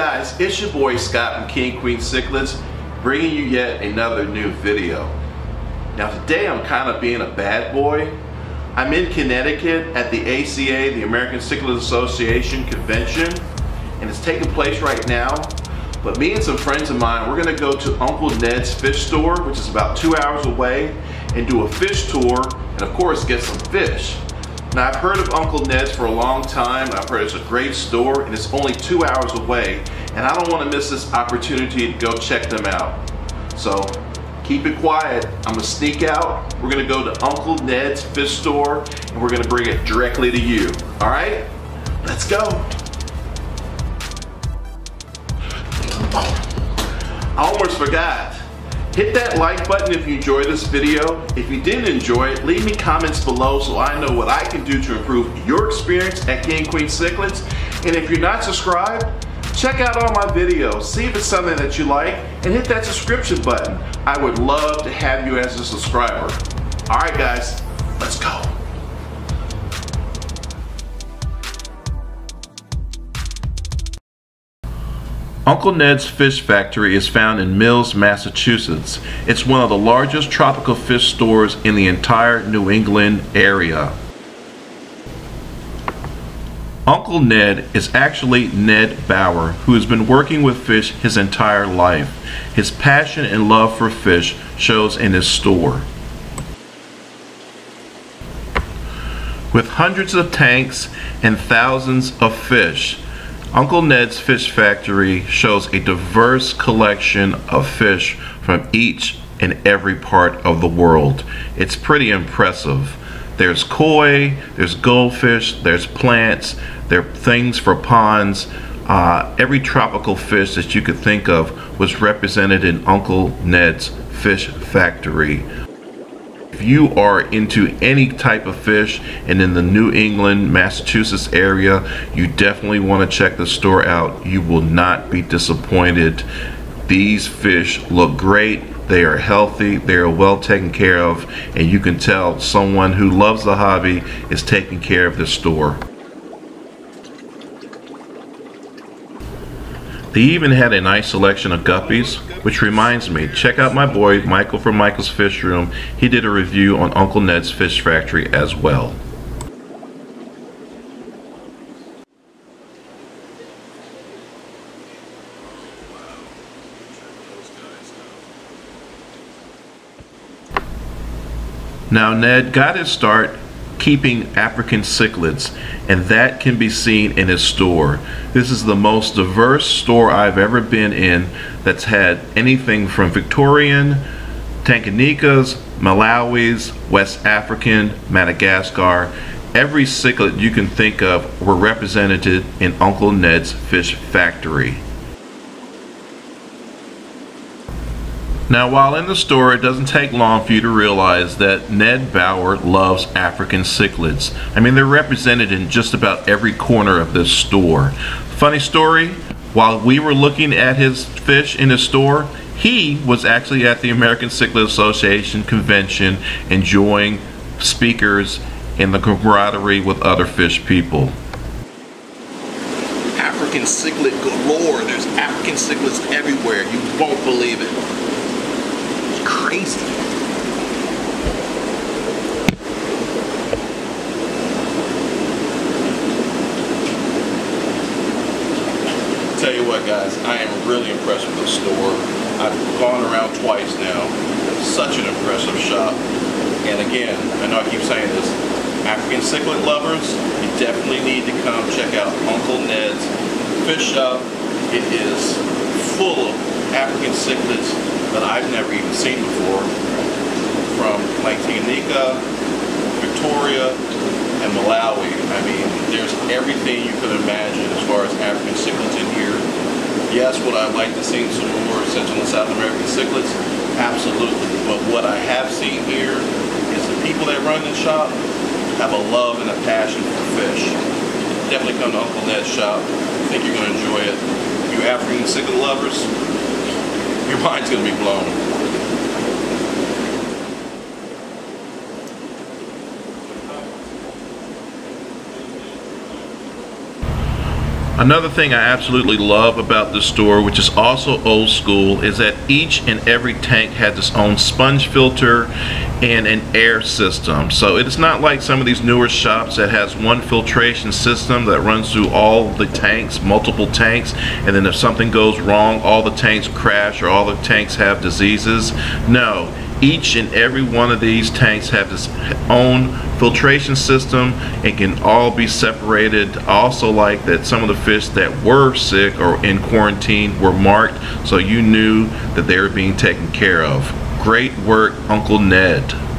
Guys, it's your boy Scott from King Queen Cichlids bringing you yet another new video. Now today I'm kind of being a bad boy. I'm in Connecticut at the ACA, the American Cichlid Association convention and it's taking place right now. But me and some friends of mine, we're gonna go to Uncle Ned's fish store, which is about two hours away, and do a fish tour, and of course get some fish. Now I've heard of Uncle Ned's for a long time. I've heard it's a great store and it's only two hours away. And I don't want to miss this opportunity to go check them out. So keep it quiet. I'm gonna sneak out. We're gonna go to Uncle Ned's fish store and we're gonna bring it directly to you. All right, let's go. I almost forgot. Hit that like button if you enjoyed this video. If you didn't enjoy it, leave me comments below so I know what I can do to improve your experience at King Queen Cichlids. And if you're not subscribed, check out all my videos, see if it's something that you like, and hit that subscription button. I would love to have you as a subscriber. All right, guys, let's go. Uncle Ned's Fish Factory is found in Millis, Massachusetts. It's one of the largest tropical fish stores in the entire New England area. Uncle Ned is actually Ned Bauer, who has been working with fish his entire life. His passion and love for fish shows in his store. With hundreds of tanks and thousands of fish, Uncle Ned's Fish Factory shows a diverse collection of fish from each and every part of the world. It's pretty impressive. There's koi, there's goldfish, there's plants, there are things for ponds. Uh, every tropical fish that you could think of was represented in Uncle Ned's Fish Factory if you are into any type of fish and in the New England, Massachusetts area, you definitely want to check the store out. You will not be disappointed. These fish look great. They are healthy, they are well taken care of, and you can tell someone who loves the hobby is taking care of the store. They even had a nice selection of guppies, which reminds me, check out my boy Michael from Michael's Fish Room. He did a review on Uncle Ned's Fish Factory as well. Now Ned got his start keeping African cichlids, and that can be seen in his store. This is the most diverse store I've ever been in that's had anything from Victorian, Tanganyikas, Malawis, West African, Madagascar. Every cichlid you can think of were represented in Uncle Ned's Fish Factory. Now, while in the store, it doesn't take long for you to realize that Ned Bauer loves African cichlids. I mean, they're represented in just about every corner of this store. Funny story, while we were looking at his fish in his store, he was actually at the American Cichlid Association convention enjoying speakers and the camaraderie with other fish people. African cichlid galore. There's African cichlids everywhere. You won't believe it crazy. Tell you what guys, I am really impressed with the store. I've gone around twice now. Such an impressive shop. And again, I know I keep saying this, African cichlid lovers, you definitely need to come check out Uncle Ned's Fish Shop. It is full of African cichlids that I've never even seen before from Lake Tanganyika, Victoria, and Malawi. I mean, there's everything you could imagine as far as African cichlids in here. Yes, would I like to see some more Central and South American cichlids? Absolutely. But what I have seen here is the people that run the shop have a love and a passion for fish. Definitely come to Uncle Ned's shop. I think you're going to enjoy it. You African cichlid lovers, your mind's going to be blown. Another thing I absolutely love about this store, which is also old school, is that each and every tank has its own sponge filter and an air system. So it is not like some of these newer shops that has one filtration system that runs through all the tanks, multiple tanks, and then if something goes wrong, all the tanks crash or all the tanks have diseases. No, each and every one of these tanks have its own filtration system and can all be separated. Also like that some of the fish that were sick or in quarantine were marked so you knew that they were being taken care of. Great work, Uncle Ned.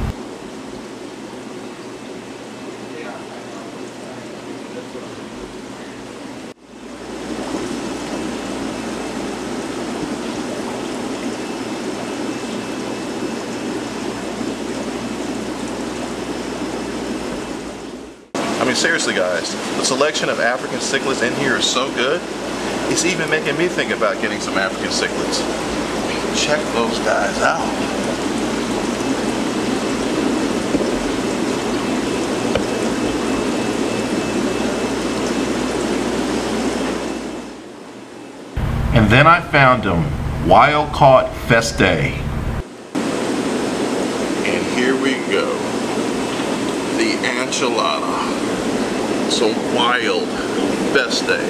Mean, seriously, guys, the selection of African cichlids in here is so good. It's even making me think about getting some African cichlids. Check those guys out. And then I found them, wild caught festae. And here we go the enchilada. Some wild festae.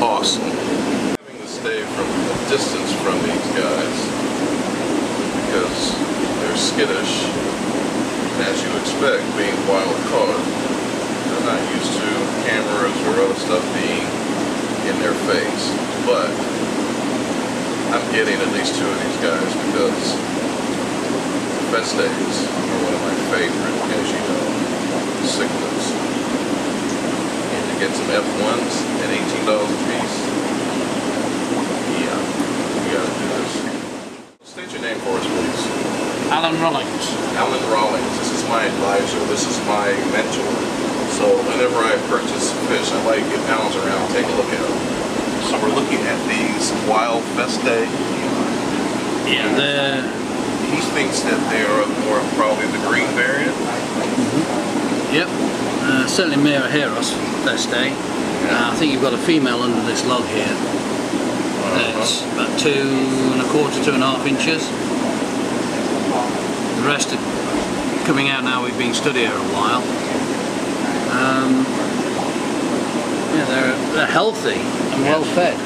Awesome. Having to stay from a distance from these guys because they're skittish. As you expect, being wild caught, they're not used to cameras or other stuff being in their face. But I'm getting at least two of these guys because Best days are one of my favorite, as you know, cichlids. And to get some F1s at $18 a piece, yeah, we gotta do this. State your name for us, please. Alan Rollings. Alan Rawlings, this is my advisor, this is my mentor. So whenever I purchase fish, I like to get Alan's around, take a look at them. So we're looking at these wild festae. Yeah, they're He thinks that they are more probably the green variant. Mm-hmm. Yep. Uh, certainly Mira Heros best day. Uh, I think you've got a female under this log here. It's about two and a quarter, two and a half inches. The rest are coming out now. We've been studying her a while. Um, yeah, they're, they're healthy and well fed.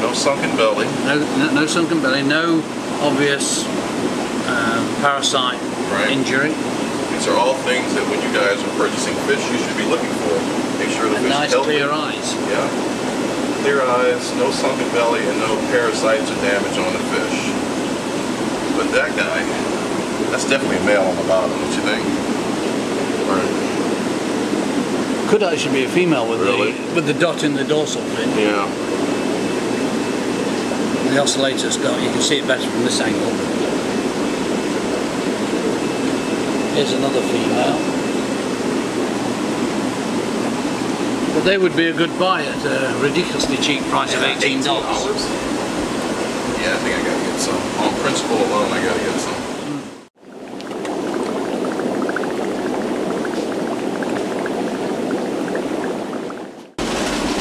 No sunken belly. No, no, no sunken belly. No obvious um, parasite Right. injury. These are all things that when you guys are purchasing fish, you should be looking for. Make sure the And fish nice is healthy. clear eyes. Yeah. Clear eyes, no sunken belly, and no parasites or damage on the fish. But that guy, that's definitely a male on the bottom, don't you think? Right. Could actually be a female with Really? the with the dot in the dorsal fin. Yeah. The oscillator's got you can see it better from this angle. Here's another female. But they would be a good buy at a ridiculously cheap price of eighteen dollars. Yeah, I think I gotta get some. On principle alone, I gotta get some.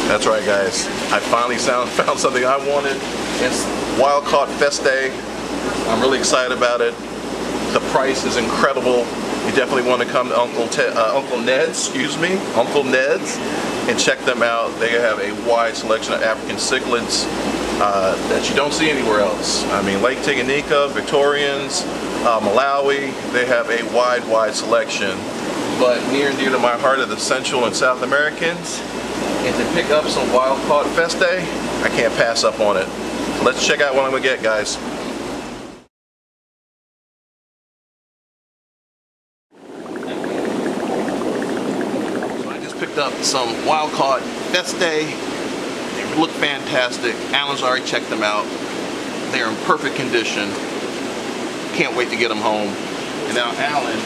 That's right, guys. I finally found, found something I wanted. It's wild caught festae. I'm really excited about it. The price is incredible. You definitely want to come to Uncle Ted, uh, Uncle Ned's, excuse me, Uncle Ned's, and check them out. They have a wide selection of African cichlids uh, that you don't see anywhere else. I mean, Lake Tanganyika, Victorians, uh, Malawi, they have a wide, wide selection. But near and dear to my heart are the Central and South Americans. And to pick up some wild caught festae, I can't pass up on it. Let's check out what I'm gonna get, guys. So I just picked up some wild caught festae. They look fantastic. Alan's already checked them out. They're in perfect condition. Can't wait to get them home. And now Alan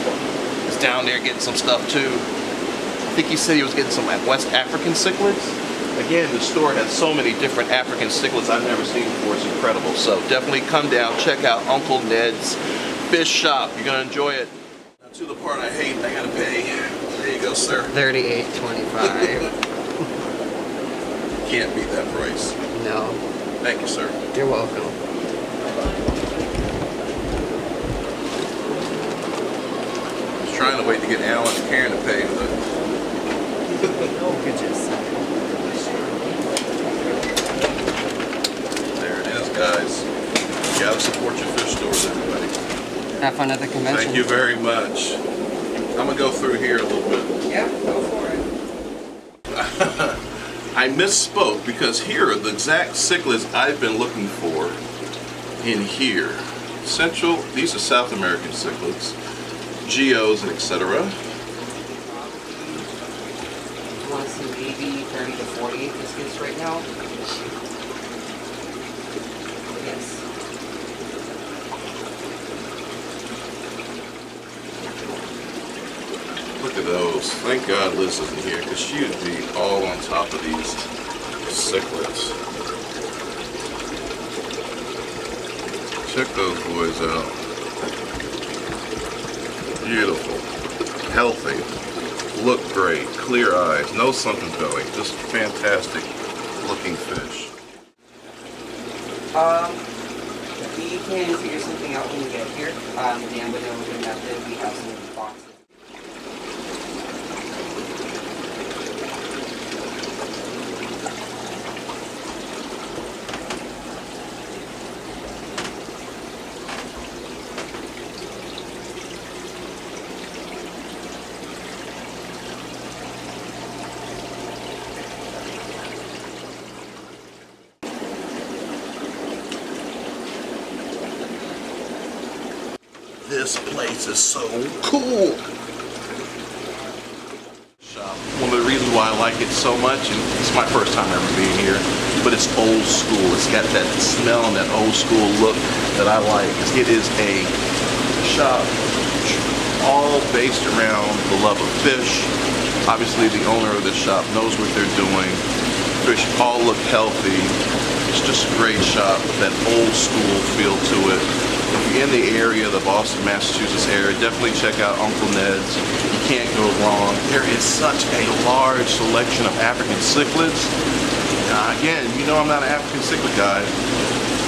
is down there getting some stuff too. I think he said he was getting some West African cichlids. Again, the store has so many different African cichlids I've never seen before. It's incredible. So definitely come down, check out Uncle Ned's Fish Shop. You're gonna enjoy it. Now to the part I hate, I gotta pay. There you go, sir. Thirty-eight twenty-five. can't beat that price. No, Thank you, sir. you're welcome. I was trying to wait to get Alan and Karen to pay, but there it is, guys. You gotta support your fish stores, everybody. have fun at the convention. Thank you very much. I'm gonna go through here a little bit. Yeah, go for it. I misspoke because here are the exact cichlids I've been looking for in here. Central, these are South American cichlids, geos and etc. Want to see maybe 30 to 40 biscuits right now? Yes. Look at. Thank God Liz isn't here because she would be all on top of these cichlids. Check those boys out. Beautiful. Healthy. Look great. Clear eyes. No sunken belly. Just fantastic looking fish. Um, we can figure something out when we get here. Um, Dan would the method. We have some boxes. This place is so cool. One of the reasons why I like it so much, and it's my first time ever being here, but it's old school. It's got that smell and that old school look that I like. It is a shop all based around the love of fish. Obviously, the owner of this shop knows what they're doing. Fish all look healthy. It's just a great shop with that old school feel to it. If you're in the area, of the Boston, Massachusetts area, definitely check out Uncle Ned's. You can't go wrong. There is such a large selection of African cichlids. Again, you know I'm not an African cichlid guy,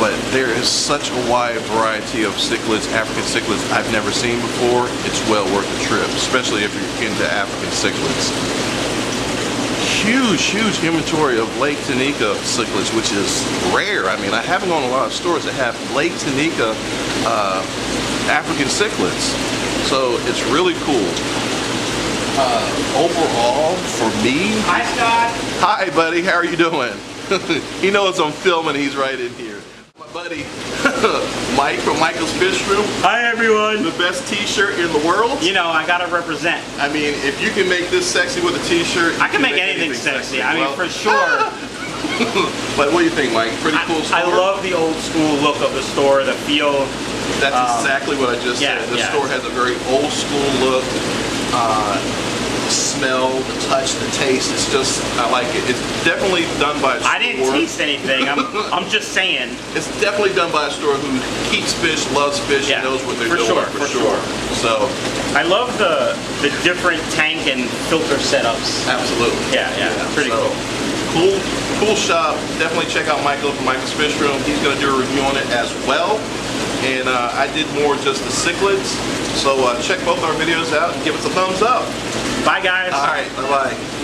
but there is such a wide variety of cichlids, African cichlids I've never seen before. It's well worth the trip, especially if you're into African cichlids huge, huge inventory of Lake Tanika cichlids, which is rare. I mean, I haven't gone to a lot of stores that have Lake Tanika uh, African cichlids. So it's really cool. Uh, overall, for me, Hi, Scott. hi buddy, how are you doing? he knows I'm filming, he's right in here. Buddy, Mike from Michael's Fish Room, Hi everyone. the best t-shirt in the world. You know, I gotta represent. I mean, if you can make this sexy with a t-shirt, I can make anything sexy. I mean, for sure. But what do you think, Mike? Pretty cool store? I, I love the old school look of the store, the feel. That's um, exactly what I just yeah, said. The yeah. store has a very old school look. Uh, the smell, the touch, the taste. It's just, I like it. It's definitely done by a store. I didn't taste anything. I'm, I'm just saying. It's definitely done by a store who keeps fish, loves fish, Yeah, and knows what they're for doing. sure, for sure. So, I love the the different tank and filter setups. absolutely. Yeah, yeah, pretty so, Cool, cool shop. Definitely check out Michael from Michael's Fish Room. He's going to do a review on it as well. And uh, I did more just the cichlids. So uh, check both our videos out and give us a thumbs up. Bye guys. All right, bye bye.